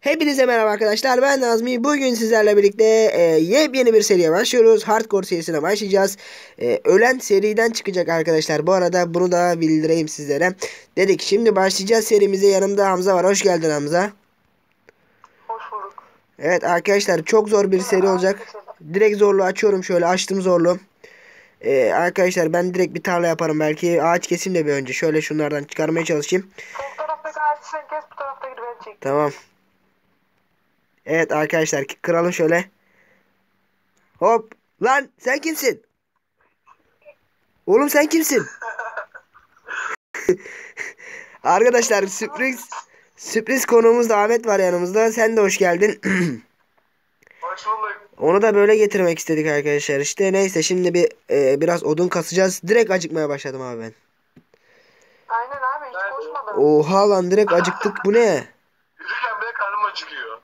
Hepinize merhaba arkadaşlar ben Nazmi. Bugün sizlerle birlikte e, yepyeni bir seriye başlıyoruz. Hardcore serisine başlayacağız. E, Ölen seriden çıkacak arkadaşlar. Bu arada bunu da bildireyim sizlere. Dedik şimdi başlayacağız serimize. Yanımda Hamza var. Hoş geldin Hamza. Hoş bulduk. Evet arkadaşlar çok zor bir seri olacak. Direkt zorlu açıyorum şöyle açtım zorlu e, Arkadaşlar ben direkt bir tarla yaparım belki. Ağaç kesim de bir önce. Şöyle şunlardan çıkarmaya çalışayım. Sol taraftaki sen kes, bu taraftaki de ben. Tamam. Evet arkadaşlar kıralım şöyle. Hop. Lan sen kimsin? Oğlum sen kimsin? arkadaşlar sürpriz sürpriz konuğumuz da Ahmet var yanımızda. Sen de hoş geldin. Hoş bulduk. Onu da böyle getirmek istedik arkadaşlar. İşte neyse şimdi bir e, biraz odun kasacağız. Direkt acıkmaya başladım abi ben. Aynen abi hiç koşmadım. Oha lan direkt acıktık. Bu ne? Yürürken bile karnım acıkıyor.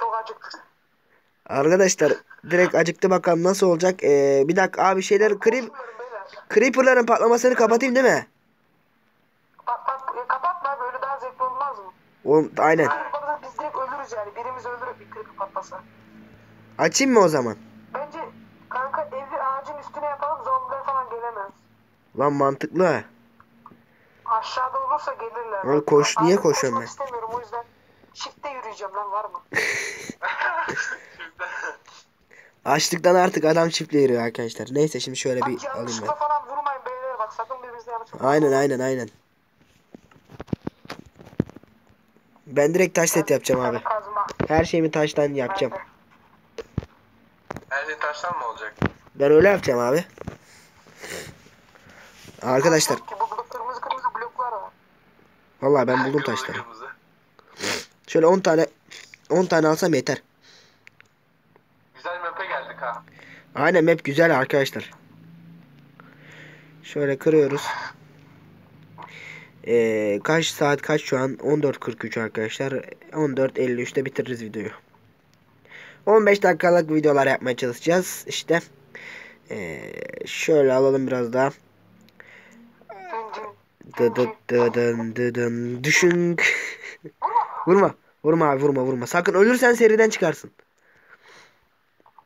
Çok acıktım. Arkadaşlar direkt acıktı bakalım nasıl olacak. Ee, bir dakika abi şeyler creep, creeper'ların patlamasını kapatayım değil mi? Bak bak e, kapatma böyle daha zevkli olmaz mı? Oğlum aynen. Arada biz direkt ölürüz yani. Birimiz ölür bir kırık patlasa. Açayım mı o zaman? Bence kanka evi ağacın üstüne yapalım zombiler falan gelemez. Lan mantıklı. Aşağıda olursa gelirler. Oğlum koş- niye Abi koşuyorum koşmak istemiyorum o yüzden. Shift'te yürüyeceğim lan var mı? Açlıktan artık adam çiftliğe yürüyor arkadaşlar. Neyse şimdi şöyle bir Bak alayım ben. falan vurmayın beyler bak sakın birbirinizle yanlışlıkla. Aynen aynen aynen. Ben direkt taş set yapacağım abi. Kazma. Her şeyimi taştan yapacağım. Her şey taştan mı olacak? Ben öyle yapacağım abi. Arkadaşlar Ki bu kırmızı kırmızı bloklar var. vallahi ben buldum taşları. Şöyle 10 tane 10 tane alsam yeter. Güzel map'e geldik ha. Aynen map güzel arkadaşlar. Şöyle kırıyoruz. Ee, kaç saat kaç şu an? 14.43 arkadaşlar. 14.53'te bitiririz videoyu. 15 dakikalık videolar yapmaya çalışacağız. İşte ee, şöyle alalım biraz daha. Dın dın. Dı dı dı dın dı dın düşün. vurma. Vurma abi vurma vurma. Sakın ölürsen seriden çıkarsın.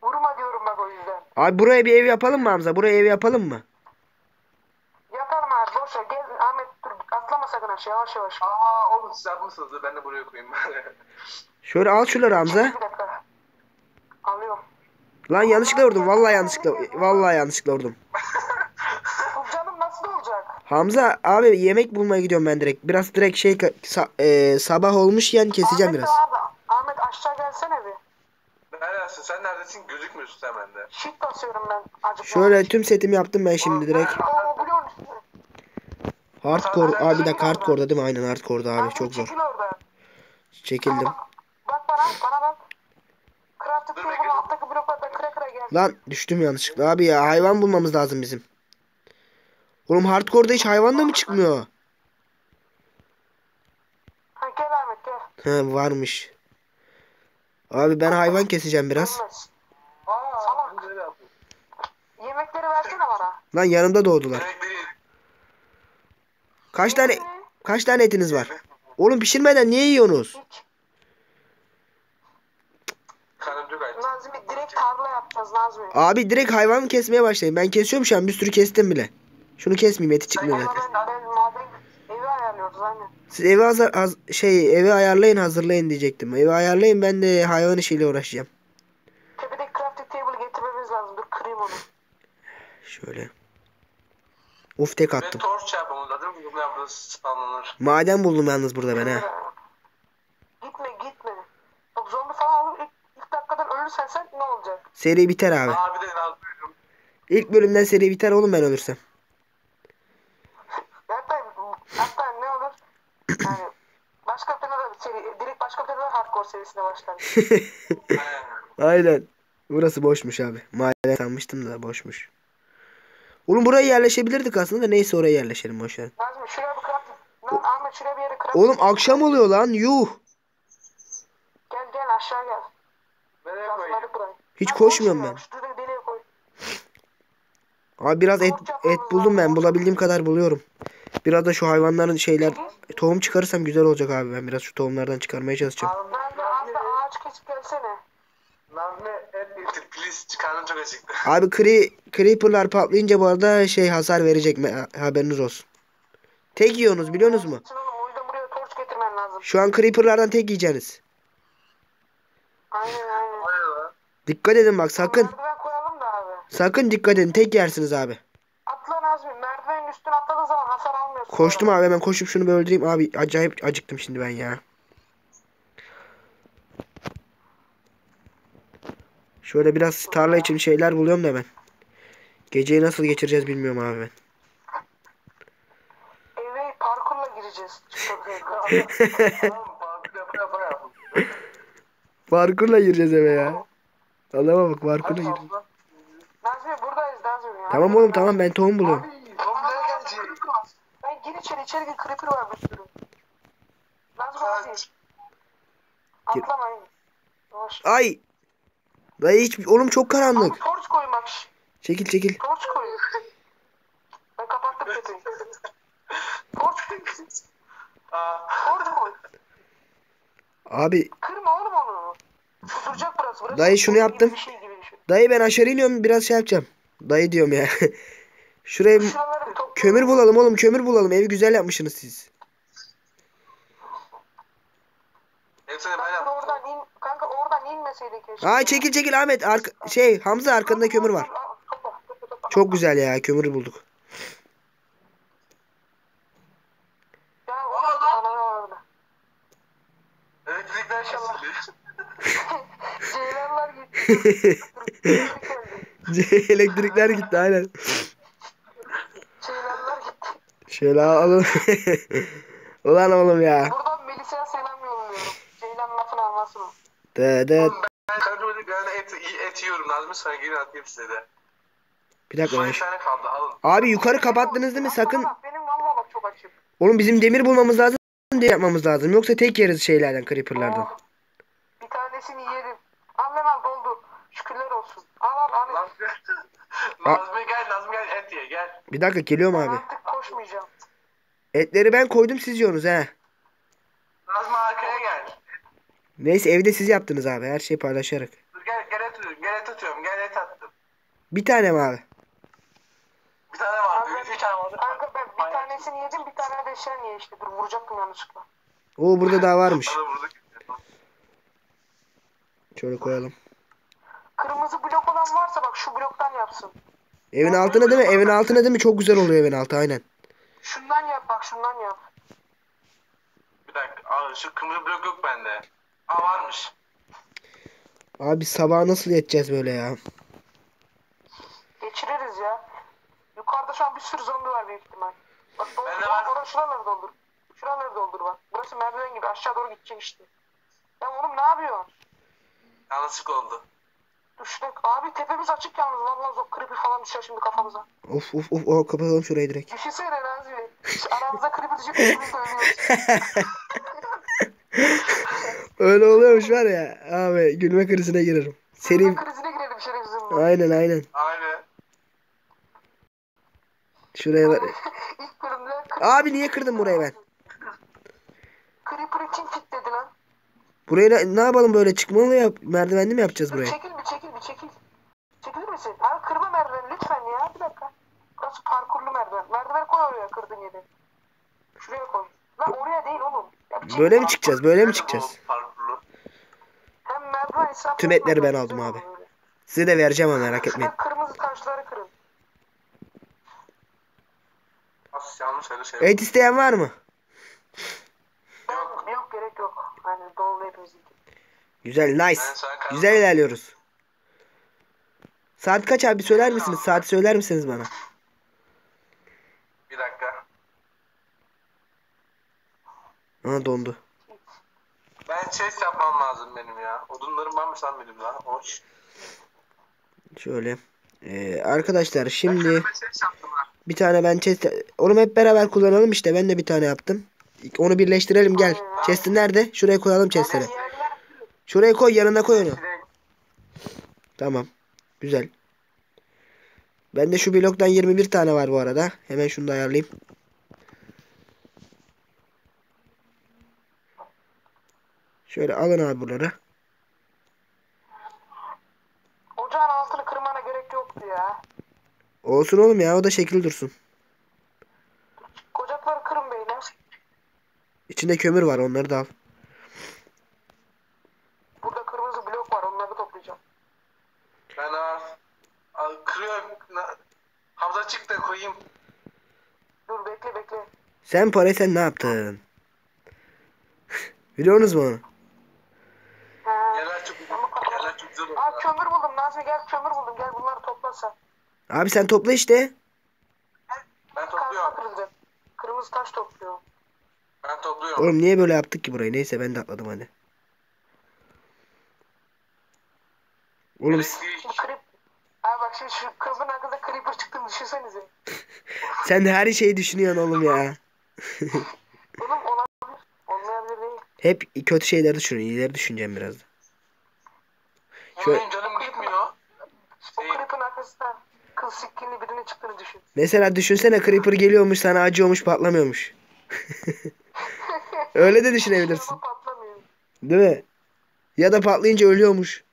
Vurma diyorum bak o yüzden. Abi buraya bir ev yapalım mı Hamza? Buraya ev yapalım mı? Yapalım abi boş ver. Gel Ahmet dur atlama sakın aşağı yavaş yavaş. Aa oğlum siz yapmışsınız da ben de buraya koyayım. Şöyle al şunları Hamza. Bir dakika. Alıyorum. Lan yanlışlıkla vurdum. Vallahi yanlışlıkla. Vallahi yanlışlıkla vurdum. Hamza abi yemek bulmaya gidiyorum ben direkt. Biraz direkt şey sa- e, sabah olmuşken keseceğim Ahmet biraz. Abi, Ahmet aşağı gelsene bir. Neredesin? Sen neredesin? Gözükmüyorsun sen bende. Shift basıyorum ben. Acıkma. Şöyle tüm setimi yaptım ben şimdi direkt. Oo biliyor musun? Hardcore abi bir dakika hardcore'da değil mi? Aynen hardcore'da abi çok zor. Çekil. Çekildim. Bak, bak bana bana bak. Crafted Dur, table'ın bekle. alttaki bloklardan kıra kıra gel. Lan düştüm yanlışlıkla. Abi ya hayvan bulmamız lazım bizim. Oğlum hardcore'da hiç hayvan da mı çıkmıyor? Ha, gel Ahmet gel. He varmış. Abi ben hayvan keseceğim biraz. Aa Salak. Yemekleri versene bana. Lan yanımda doğdular. Kaç tane kaç tane etiniz var? Oğlum pişirmeden niye yiyorsunuz? Hiç. Nazmi direkt tarla yapacağız Nazmi. Abi direkt hayvan kesmeye başlayın. Ben kesiyorum şu an bir sürü kestim bile. Şunu kesmeyeyim eti çıkmıyor zaten. ben, ben maden evi ayarlıyoruz aynen. Siz evi hazır, haz- şey evi ayarlayın hazırlayın diyecektim. Evi ayarlayın ben de hayvan işiyle uğraşacağım. Tepedeki crafting table getirmemiz lazım. Dur kırayım onu. Şöyle. Uf tek Ve attım. torç yapmamız lazım. Bunu yapması spamlanır. Maden buldum yalnız burada ben ha. Gitme gitme. Bak zombi falan olur. İlk, ilk dakikadan ölürsen sen ne olacak? Seri biter abi. Abi de nazlıyorum. İlk bölümden seri biter oğlum ben ölürsem. Hatta, hatta ne olur? Yani başka bir tane de seri, direkt başka bir tane de hardcore serisine başlar. Aynen. Burası boşmuş abi. Maden sanmıştım da boşmuş. Oğlum buraya yerleşebilirdik aslında da neyse oraya yerleşelim boşver. Nazmi şuraya bir crafting. Lan Ahmet şuraya bir yere crafting. Oğlum akşam oluyor lan yuh. Gel gel aşağı gel. Nereye koyayım? Hiç koşmuyorum koşmuyor. ben. Abi biraz et et buldum ben. Bulabildiğim kadar buluyorum. Biraz da şu hayvanların şeyler tohum çıkarırsam güzel olacak abi. Ben biraz şu tohumlardan çıkarmaya çalışacağım. Ağaç kesip gelsene. Nazmi getir please. Karnım çok acıktı. Abi cre creeper'lar patlayınca bu arada şey hasar verecek mi? Haberiniz olsun. Tek yiyorsunuz biliyorsunuz mu? Sen oğlum, o yüzden buraya torç getirmen lazım. Şu an creeper'lardan tek yiyeceksiniz. Aynen aynen. Hayır lan. Dikkat edin bak sakın. Merdiven koyalım da abi. Sakın dikkat edin tek yersiniz abi. Atla Nazmi. Merdivenin üstüne atladığın zaman hasar almıyorsun. Koştum abi hemen koşup şunu bir öldüreyim. Abi acayip acıktım şimdi ben ya. Şöyle biraz tarla için şeyler buluyorum da ben. Geceyi nasıl geçireceğiz bilmiyorum abi ben. Eve parkurla gireceğiz. Parkurla gireceğiz eve ya. Allah'ıma bak parkurla gireceğiz. Tamam oğlum tamam ben tohum buluyorum. Ben gir içeri içeri gir creeper var bir sürü. Kaç. Atlamayın. Ay. Dayı hiç oğlum çok karanlık. Abi torç şş. Çekil çekil. Torç koyun. Ben kapattım tepeyi. Torç koy. Aa, Torç koy. Abi Kırma oğlum onu. Duracak burası. burası Dayı şunu yaptım. Bir şey dayı ben aşağı iniyorum biraz şey yapacağım. Dayı diyorum ya. Şuraya kömür bulalım oğlum kömür bulalım. Evi güzel yapmışsınız siz. hepsini ben Kanka yaptım. oradan in. İnmeseydin keşke. Ay çekil çekil Ahmet. Arka, şey Hamza arkanda kömür var. Çok güzel ya kömür bulduk. Ceylanlar gitti. Elektrikler gitti aynen. Ceylanlar gitti. Şöyle alalım. Ulan oğlum ya. Buradan Melisa'ya selam yolluyorum. Ceylan lafını almasın De de. Ben karnımda bir tane et, et yiyorum. Nazmi sana geri atayım size de. Bir dakika şu- tane kaldı alın. Abi yukarı kapattınız değil mi? Sakın. Benim valla bak çok açım. Oğlum bizim demir bulmamız lazım. Demir yapmamız lazım. Yoksa tek yeriz şeylerden creeperlardan. Oh, Bir tanesini yedim. Al lan al doldu. Şükürler olsun. Al al al. Nazmi, Nazmi gel Nazmi gel et ye gel. Bir dakika geliyorum Ben abi. artık koşmayacağım. Etleri ben koydum siz yiyorsunuz he. Nazmi. Neyse evde siz yaptınız abi. Her şeyi paylaşarak. Dur gel gel et atıyorum gel et atıyorum gel et attım. Bir tane mi abi? Bir tane vardı Kanka, üç, üç tane vardı. kanka ben bir tanesini yedim bir tane de sen ye işte. Dur vuracaktım yanlışlıkla. Oo burada daha varmış. Şöyle koyalım. Kırmızı blok olan varsa bak şu bloktan yapsın. Evin altına değil mi? Evin altına değil mi? Çok güzel oluyor evin altı aynen. Şundan yap bak şundan yap. Bir dakika Aa, şu kırmızı blok yok bende. Aa varmış. Abi sabah nasıl yeteceğiz böyle ya? Geçiririz ya. Yukarıda şu an bir sürü zombi var büyük ihtimal. Bak doldur, var. orası şuraları doldur. Şuraları doldur bak. Burası merdiven gibi aşağı doğru gidecek işte. Ya oğlum ne yapıyorsun? Yanlışlık oldu. Şurada. Abi tepemiz açık yalnız. Vallahi zor creeper falan düşer şimdi kafamıza. Of of of o kapatalım şurayı direkt. Düşünsene Nazmi. Aramızda creeper düşüp birbirimizi ölüyoruz. Öyle oluyormuş var ya. Abi gülme krizine girerim. Seri Gülme krizine girelim şerefsizim aynen aynen. Aynen. Şuraya creeper- Abi niye kırdın burayı ben? Creeper'ı kim fitledi lan? Burayı ne, ne yapalım böyle çıkmalı yap merdivenli mi yapacağız buraya? çekil bir çekil bir çekil. Çekilir misin? Abi kırma merdiveni lütfen ya. Bir dakika. Burası parkurlu merdiven. Merdiven koy oraya kırdığın yere. Şuraya koy. Lan oraya değil oğlum. Ya. Böyle mi çıkacağız? Böyle mi çıkacağız? O Parkurlu. Hem merdiven israfı Tüm etleri ben aldım abi. Size de vereceğim ama merak etmeyin. Kırmızı taşları kırın. As yanlış öyle şey. Et isteyen var mı? Yok. Yok gerek yok. Hani dolu hepimizin. Güzel nice. Güzel ilerliyoruz. Saat kaç abi söyler misiniz? Saati söyler misiniz bana? Bir dakika. Aha dondu. Ben chest yapmam lazım benim ya. Odunlarım var mı sen benim la? Hoş. Şöyle. Ee, arkadaşlar şimdi bir tane ben chest onu hep beraber kullanalım işte ben de bir tane yaptım. Onu birleştirelim gel. Chest'in nerede? Şuraya koyalım chest'leri. Şuraya koy yanına koy onu. Tamam. Güzel. Bende şu bloktan 21 tane var bu arada. Hemen şunu da ayarlayayım. Şöyle alın abi buraları. Ocağın altını kırmana gerek yoktu ya. Olsun oğlum ya o da şekil dursun. Ocakları kırın beyler. İçinde kömür var onları da al. Burada kırmızı blok var onları toplayacağım. Ben al. al kırıyorum. Hamza çık da koyayım. Dur bekle bekle. Sen parayı sen ne yaptın? Biliyorsunuz mu onu? Güzel oldu. Aa kömür buldum Nazmi gel kömür buldum gel bunları topla sen. Abi sen topla işte. Ben topluyorum. Kırmızı taş topluyor. Ben topluyorum. Oğlum niye böyle yaptık ki burayı? Neyse ben de atladım hadi. Oğlum creep... Abi bak şimdi şu kırmızının hakkında creeper çıktığını düşünsenize. sen de her şeyi düşünüyorsun oğlum ya. Oğlum olabilir. Olmayabilir değil. Hep kötü şeyleri düşünüyorsun. İyileri düşüneceğim biraz da. Oğlum Şöyle- benim canım gitmiyor. O Şey, creep'in arkasından kız sikkinli birinin çıktığını düşün. Mesela düşünsene Creeper geliyormuş sana acıyormuş patlamıyormuş. Öyle de düşünebilirsin. Değil mi? Ya da patlayınca ölüyormuş.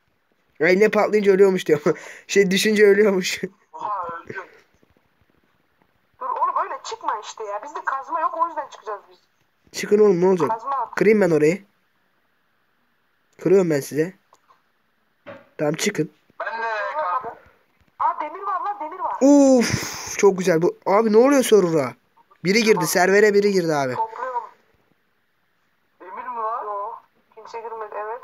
Ay ne patlayınca ölüyormuş diyor. şey düşünce ölüyormuş. Oha öldüm. Dur oğlum öyle çıkma işte ya. Bizde kazma yok o yüzden çıkacağız biz. Çıkın oğlum ne olacak? Kazma at. Kırayım ben orayı. Kırıyorum ben size. Tamam çıkın. Ben nereye kaldım? Aa demir var lan demir var. Uf çok güzel bu. Abi ne oluyor server'a? Biri girdi servere biri girdi abi. Topluyorum. Demir mi var? Yo. Kimse girmedi evet.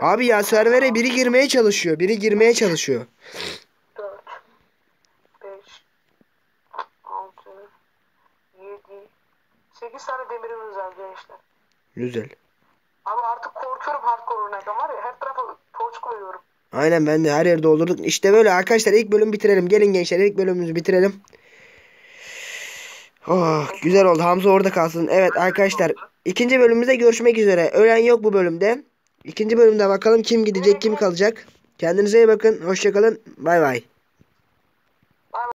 Abi ya servere biri girmeye çalışıyor. Biri girmeye çalışıyor. 4 5 6 7 8 tane demirimiz var gençler. Güzel. Ama artık korkuyorum hardcore oynarken var ya her koyuyorum. Aynen ben de her yerde doldurduk. İşte böyle arkadaşlar ilk bölüm bitirelim. Gelin gençler ilk bölümümüzü bitirelim. Oh, güzel oldu. Hamza orada kalsın. Evet arkadaşlar ikinci bölümümüzde görüşmek üzere. Ölen yok bu bölümde. İkinci bölümde bakalım kim gidecek kim kalacak. Kendinize iyi bakın. Hoşçakalın. Bay bay.